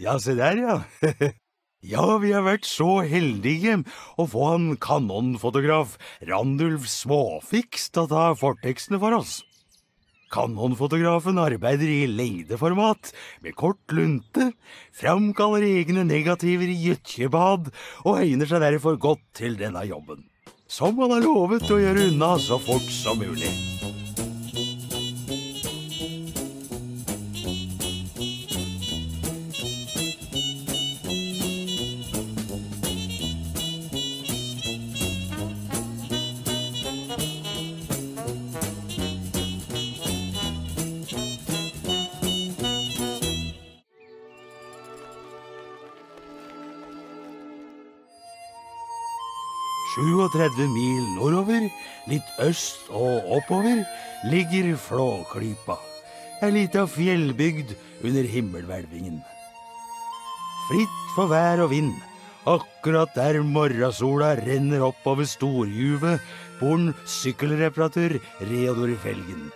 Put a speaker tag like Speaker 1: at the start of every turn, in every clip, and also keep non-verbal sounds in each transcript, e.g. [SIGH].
Speaker 1: Ja, se der, ja. [LAUGHS] Ja, vi har vært så heldige å få han kanonfotograf Randulf Småfiks til å ta fortekstene for oss. Kanonfotografen arbeider i lengdeformat, med kort lunte, framkaller egne negativer i gytkjebad og egner seg derfor godt til denne jobben. Som han har lovet å gjøre unna så fort som mulig. 37 mil nordover, litt øst og oppover, ligger Flåklypa, ei lita fjellbygd under himmelhvelvingen. Fritt for vær og vind, akkurat der morgensola renner oppover storjuvet, bor en sykkelreparatør Reodor Felgen.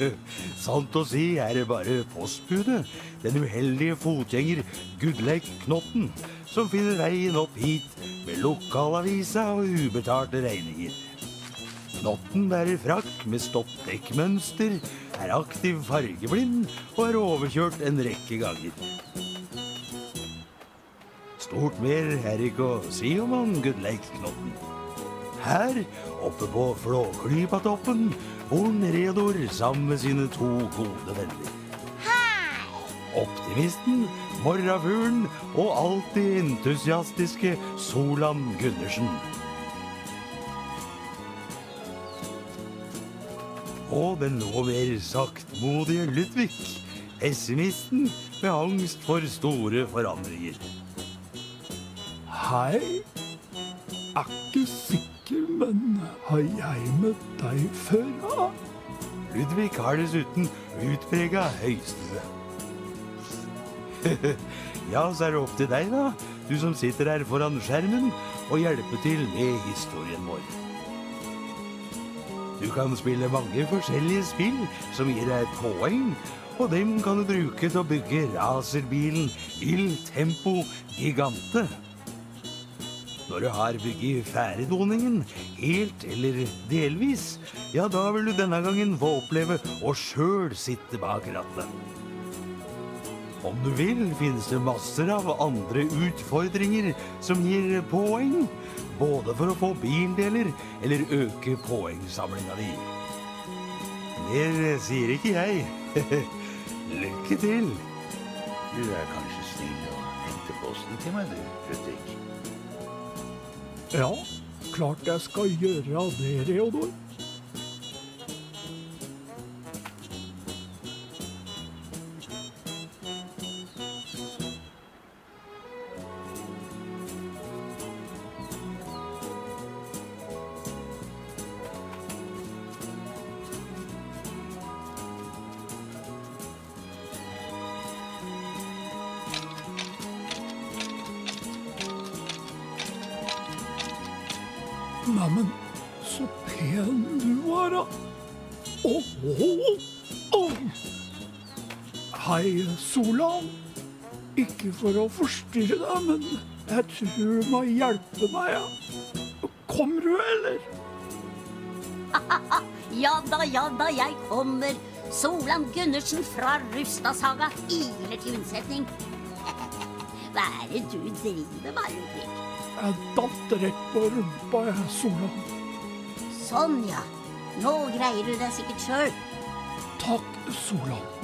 Speaker 1: [LAUGHS] Sant å si er det bare postbudet, den uheldige fotgjenger Gudleik Knotten, som finner veien opp hit med lokalavisa og ubetalte regninger. Knotten bærer frakk med stoppdekkmønster, er aktiv fargeblind og er overkjørt en rekke ganger. Stort mer er ikke å si om han Gudleik Knotten. Her, oppe på Flåklypatoppen, bor Redor sammen med sine to gode venner. Optimisten, morrafuglen og alltid entusiastiske Solan Gundersen. Og den nå mer saktmodige Ludvig, pessimisten med angst for store forandringer.
Speaker 2: Hei. Er ikke sikker, men har jeg møtt deg før? Ja?
Speaker 1: Ludvig har dessuten utprega høystue. [LAUGHS] ja, så er det opp til deg, da, du som sitter her foran skjermen, og hjelpe til med historien vår. Du kan spille mange forskjellige spill som gir deg poeng, og dem kan du bruke til å bygge racerbilen Il Tempo Gigante. Når du har bygget ferdigdoningen, helt eller delvis, ja, da vil du denne gangen få oppleve å sjøl sitte bak rattet. Om du vil, finnes det masser av andre utfordringer som gir poeng, både for å få bildeler eller øke poengsamlinga di. Mer sier ikke jeg. [LAUGHS] Lykke til.
Speaker 3: Du er kanskje snill å hente posten til meg, du, Ludvig.
Speaker 2: Ja, klart jeg skal gjøre det, Reodor. For å forstyrre deg, men jeg tror du må hjelpe meg. Ja. Kommer du, eller? [LAUGHS]
Speaker 4: Ja da, ja da, jeg kommer. Solan Gundersen fra Rustadsaga iler til unnsetning. [LAUGHS] Hva er det du driver med, Ludvig?
Speaker 2: Jeg datt rett på rumpa, jeg, Solan.
Speaker 4: Sånn, ja. Nå greier du deg sikkert sjøl.
Speaker 2: Takk, Solan.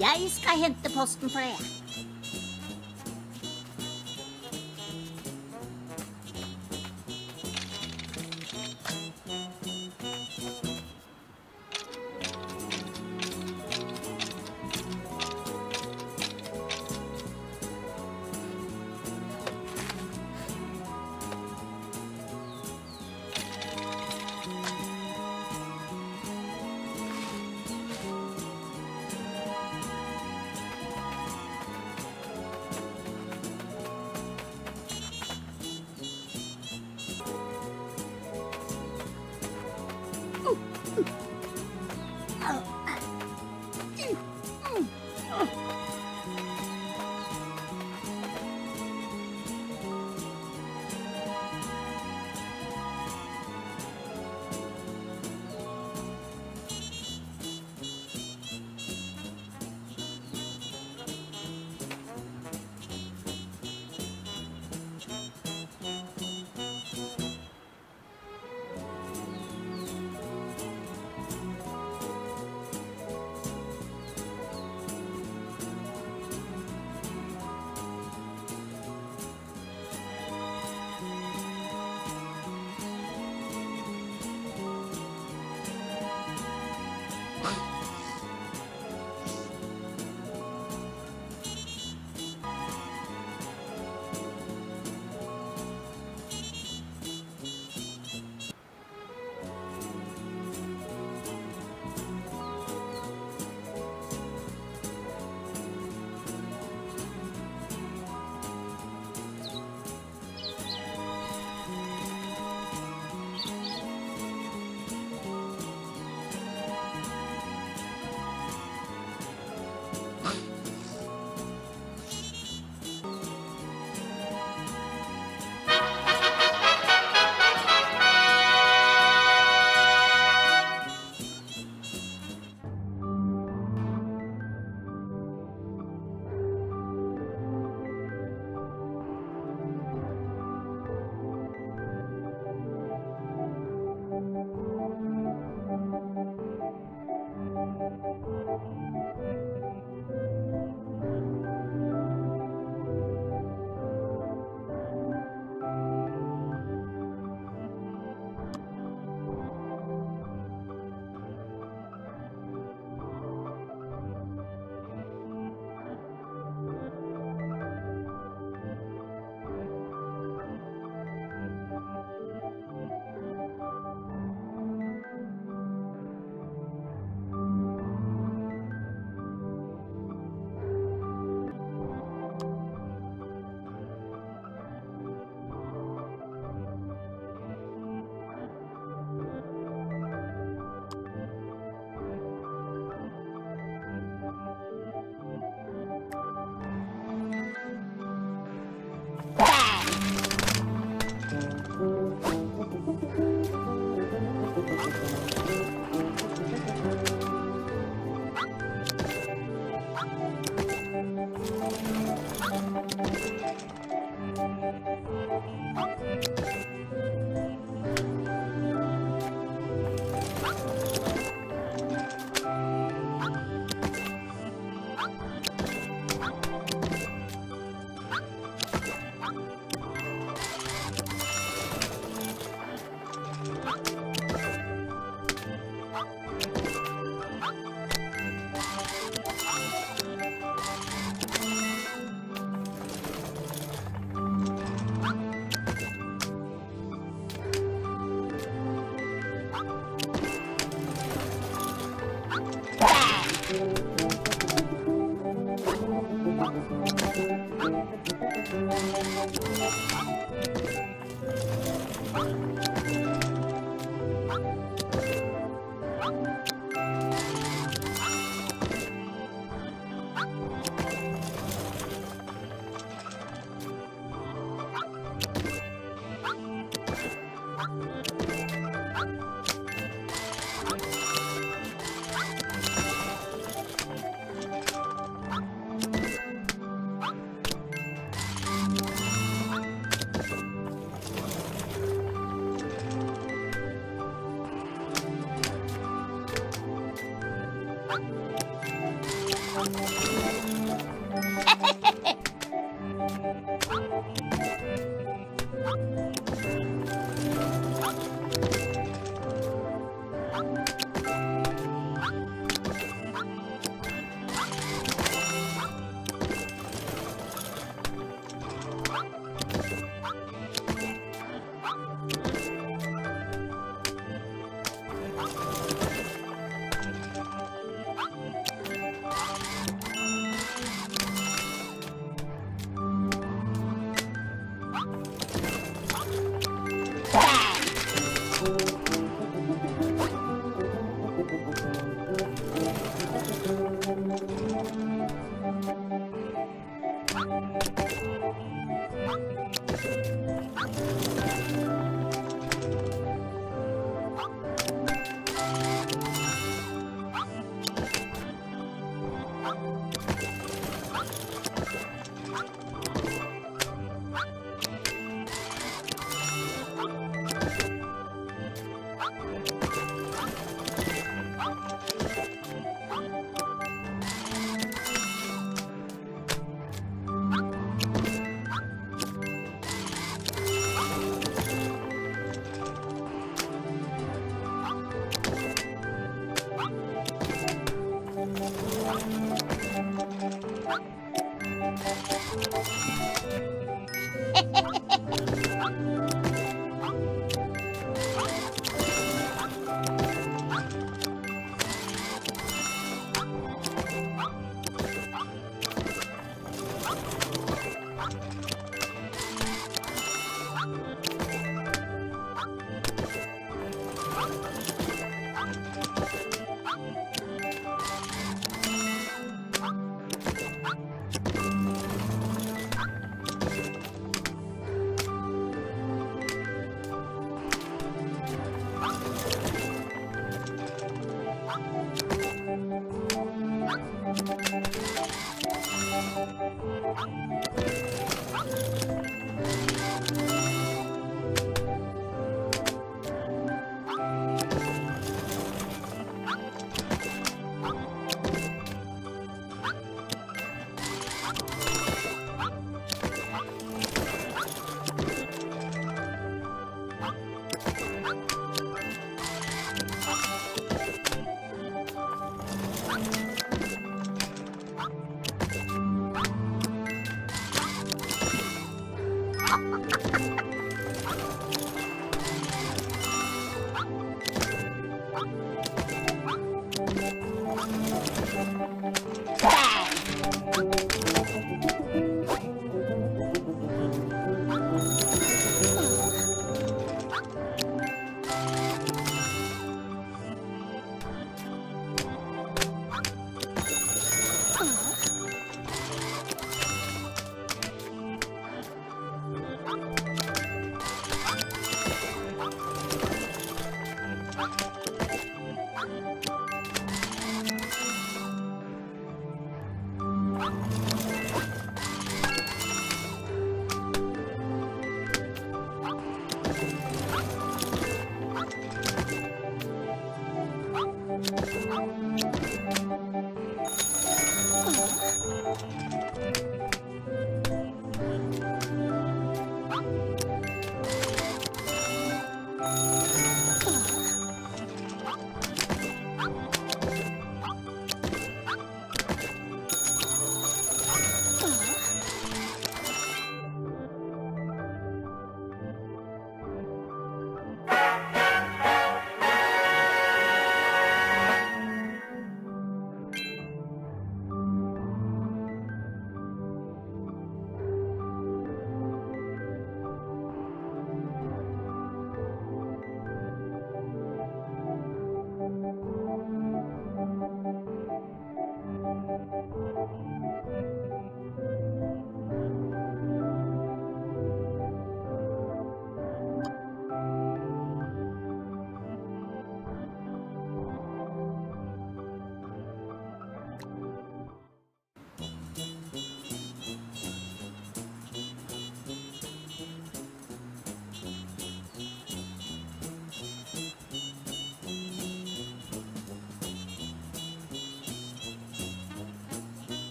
Speaker 4: Jeg skal hente posten for deg.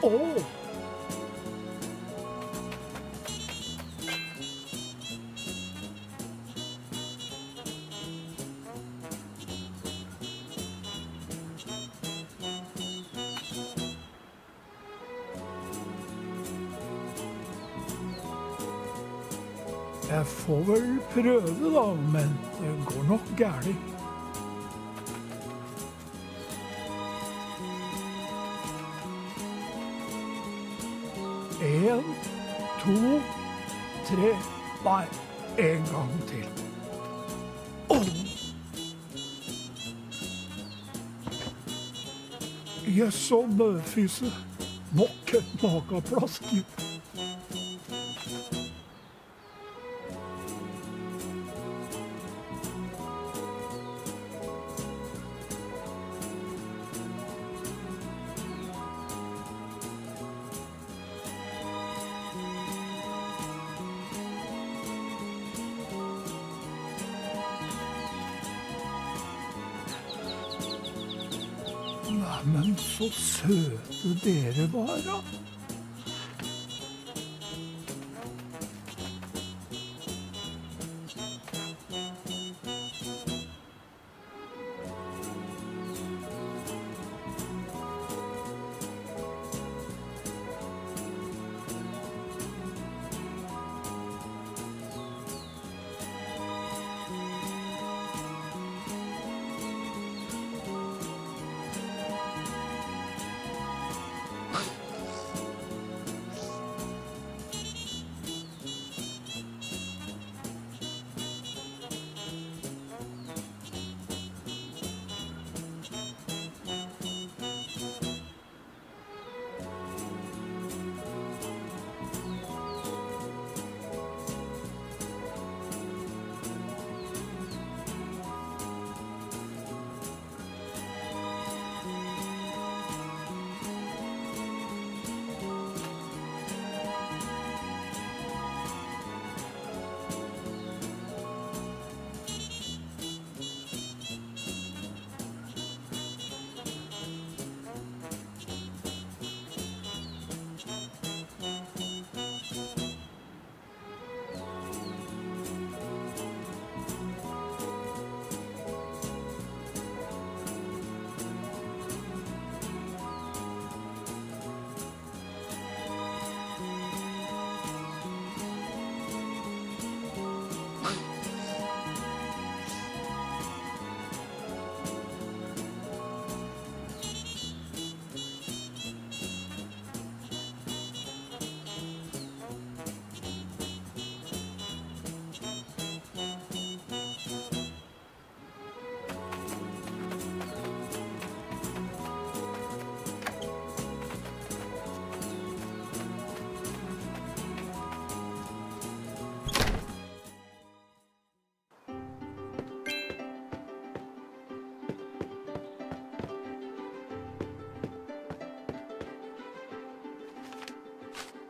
Speaker 2: Å! Jeg får vel prøve, da, men det går nok galt. Og møfise. Nok et mageplasker. Neimen, så søte dere var, da.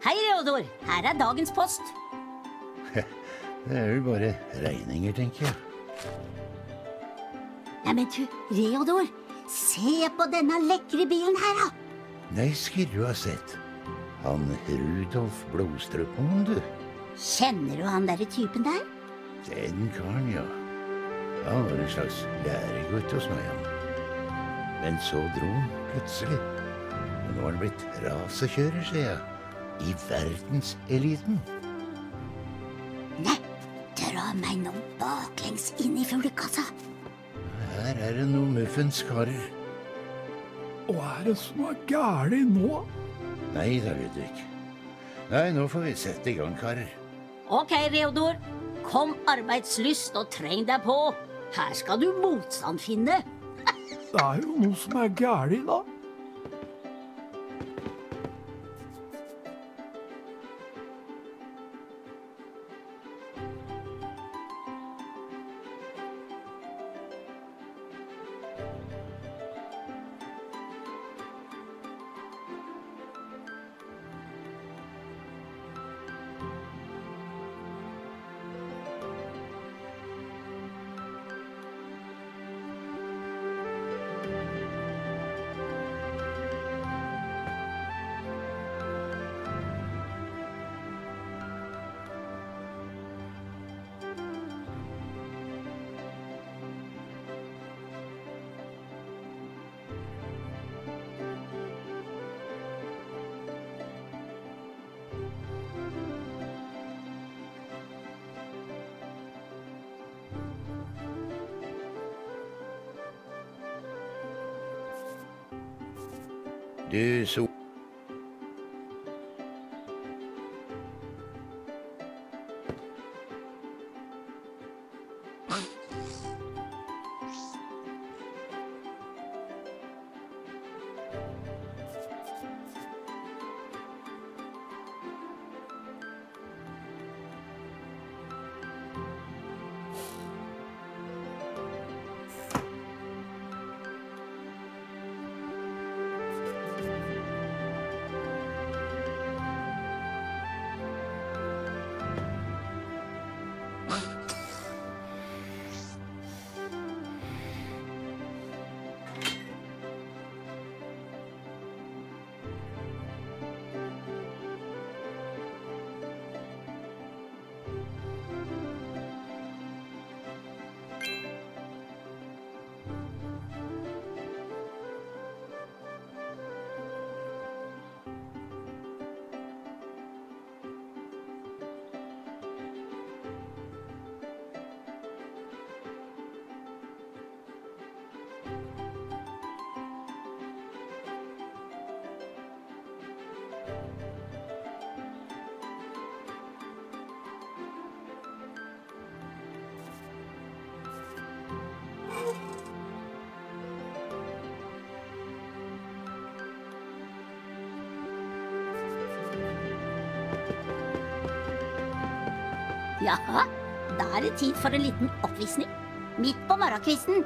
Speaker 4: Hei, Reodor. Her er dagens post. [LAUGHS]
Speaker 3: Det er vel bare regninger, tenker jeg.
Speaker 4: Neimen, du, Reodor. Se på denne lekre bilen her, da.
Speaker 3: Nei, skulle du ha sett. Han Rudolf Blodstrupmoen, du.
Speaker 4: Kjenner du han derre typen der?
Speaker 3: Den karen, ja. Han var en slags læregutt hos meg, han. Men så dro han plutselig. Og nå har han blitt rasekjører, ser jeg. I verdenseliten.
Speaker 4: Nei, dra meg nå baklengs inn i fuglekassa.
Speaker 3: Her er det noe muffens, karer.
Speaker 2: Og er det som er galt nå?
Speaker 3: Nei da, Ludvig. Nei, nå får vi sette i gang, karer.
Speaker 4: Ok, Reodor. Kom arbeidslyst og treng deg på. Her skal du motstand finne. [LAUGHS]
Speaker 2: Det er jo noe som er galt, da.
Speaker 3: Du, so...
Speaker 4: Jaha, da er det tid for en liten oppvisning. Midt på morgenkvisten.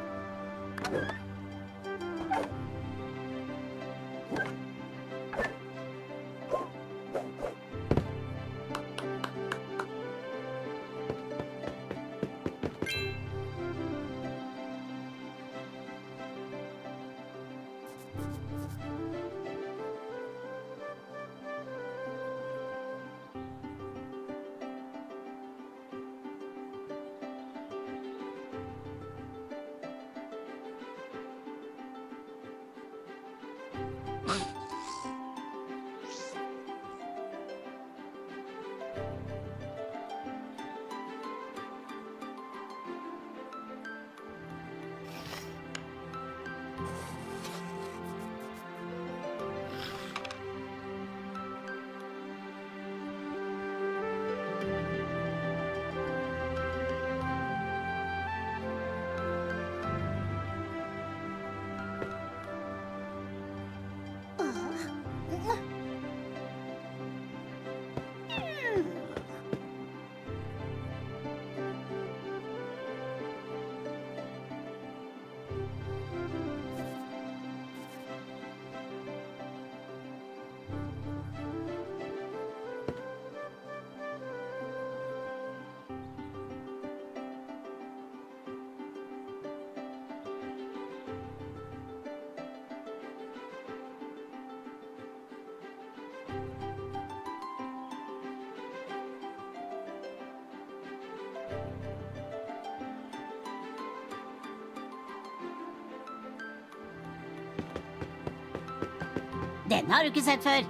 Speaker 4: Denne har du ikke sett før.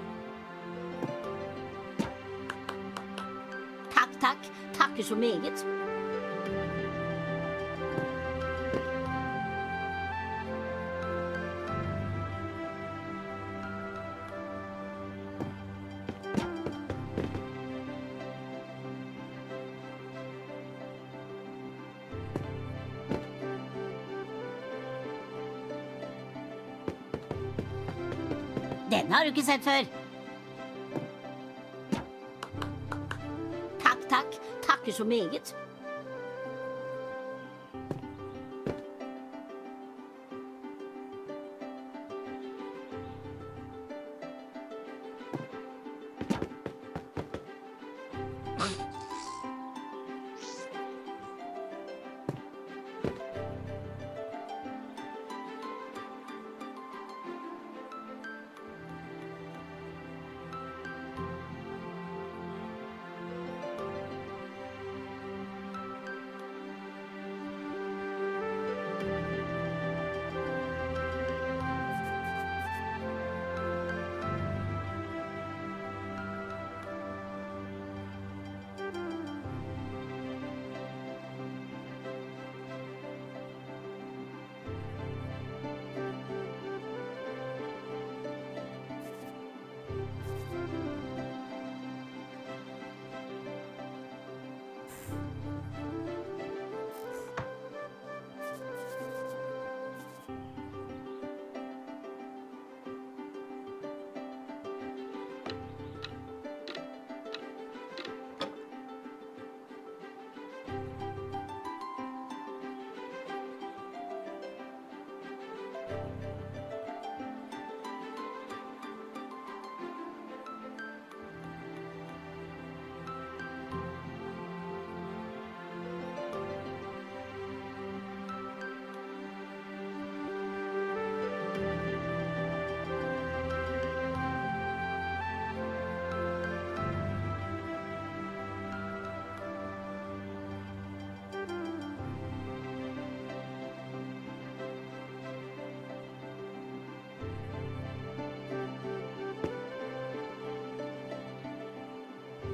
Speaker 4: Takk, takk. Takker så meget. Denne har du ikke sett før. Takk, takk. Takker så meget.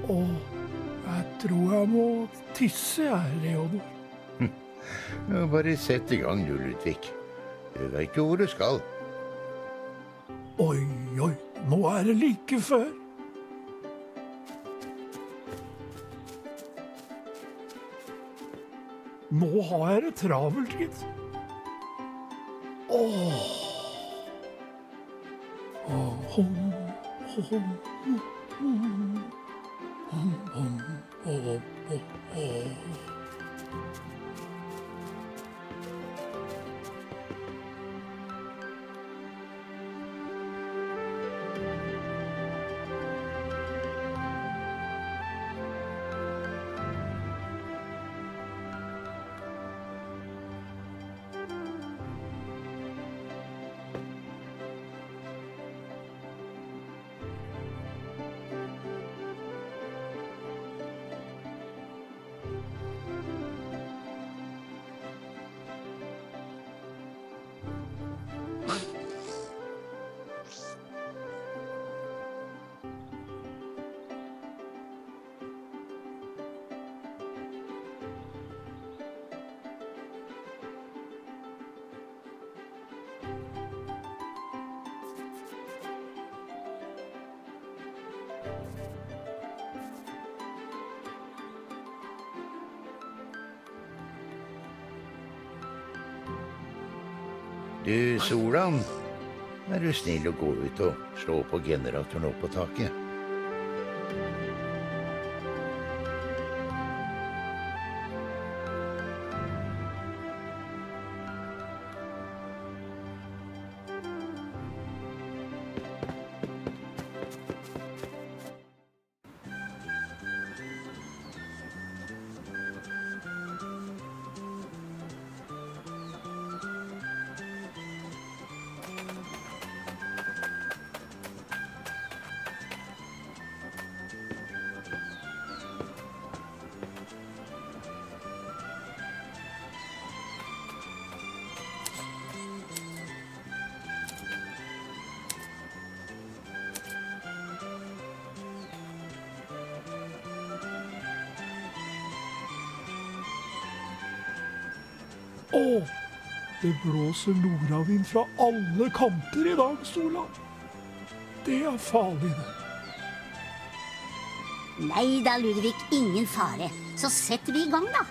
Speaker 2: Å, jeg tror jeg må tisse, jeg, Reodor.
Speaker 3: Ja, bare sett i gang du, Ludvig. Du veit jo hvor du skal.
Speaker 2: Oi, oi, nå er det like før. Nå har jeg det travelt, gitt. Åh. Åh, åh, åh, åh, åh, åh, åh.
Speaker 3: Du, Solan. Er du snill å gå ut og slå på generatoren opp på taket?
Speaker 2: Å, det blåser nordavind fra alle kanter i dag, Sola. Det er farlig, det.
Speaker 4: Nei da, Ludvig, ingen fare. Så setter vi i gang, da.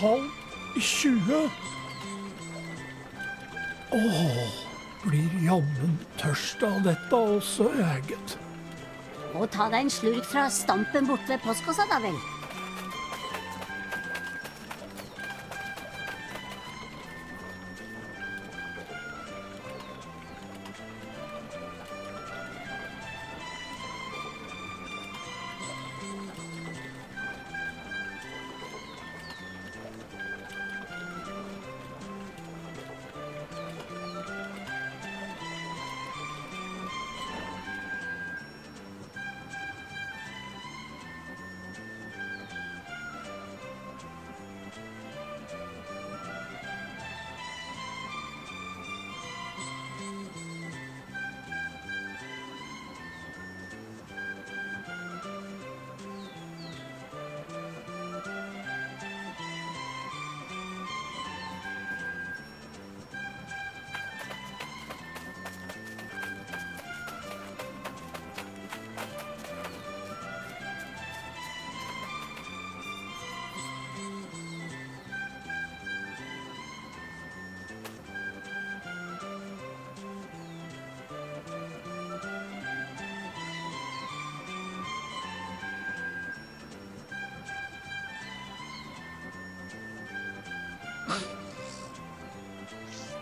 Speaker 2: 19,5 i 20. Å, blir jammen tørst av dette også, eget.
Speaker 4: Og ta deg en slurk fra stampen borte ved postkassa, da vel.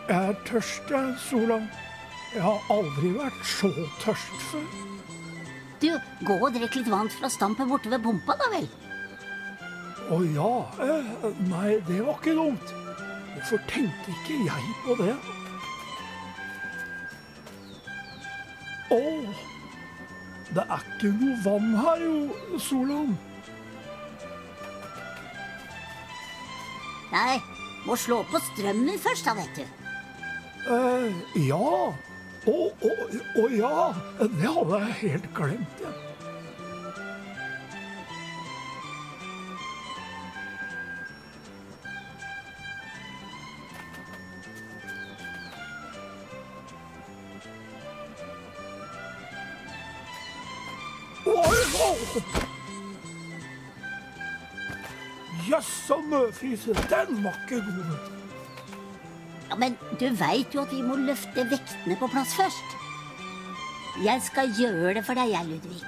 Speaker 2: Jeg er tørst, jeg, Sola. Jeg har aldri vært så tørst før.
Speaker 4: Du, gå og drikk litt vann fra stampen borte ved pumpa, da vel.
Speaker 2: Å ja, eh, nei, det var ikke dumt. Hvorfor tenkte ikke jeg på det? Å, det er ikke noe vann her jo, Solan.
Speaker 4: Nei, må slå på strømmen først, da, vet du.
Speaker 2: Eh, ja. Å, å, å ja, det hadde jeg helt glemt. Ja. Oi, oi. Jøss og møfise, den var ikke god.
Speaker 4: Ja, Men du veit jo at vi må løfte vektene på plass først. Jeg skal gjøre det for deg, jeg, Ludvig.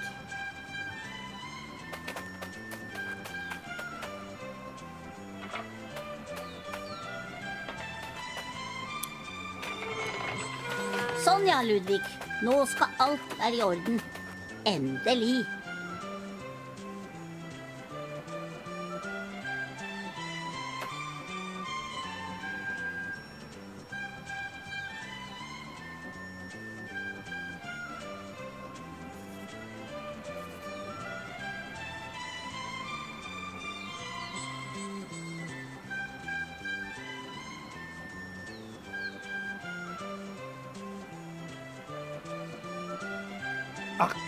Speaker 4: Sånn ja, Ludvig. Nå skal alt være i orden. Endelig.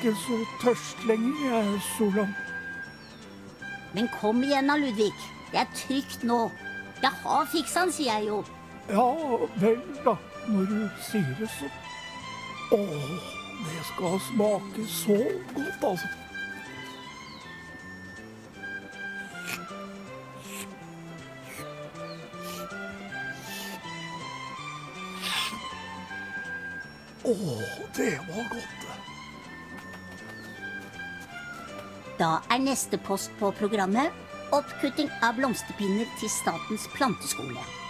Speaker 2: Ikke så tørst lenger, jeg, Solan.
Speaker 4: Men kom igjen da, Ludvig. Det er trygt nå. Jeg har fiksa den, sier jeg jo.
Speaker 2: Ja vel, da, når du sier det så. Å, det skal smake så godt, altså. Å, det var godt.
Speaker 4: Da er neste post på programmet oppkutting av blomsterpinner til Statens planteskole.